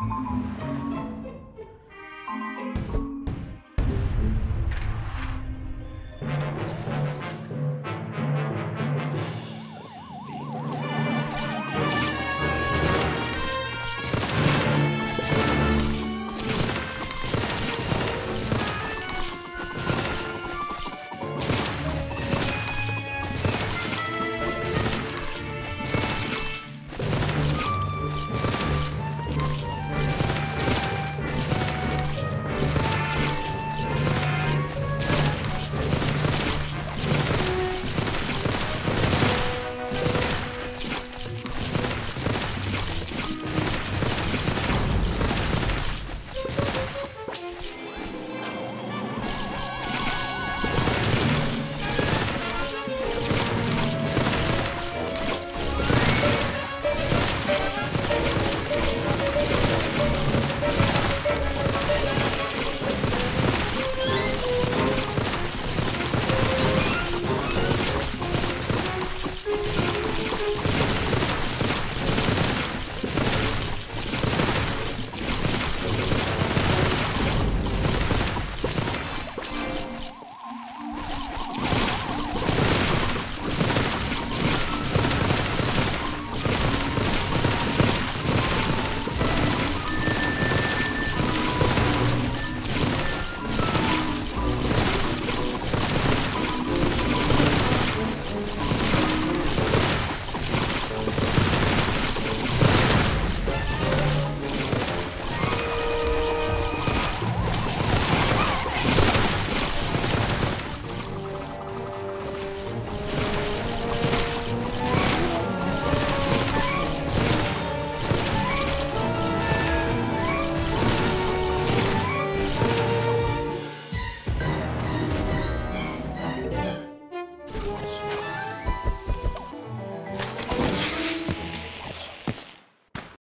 う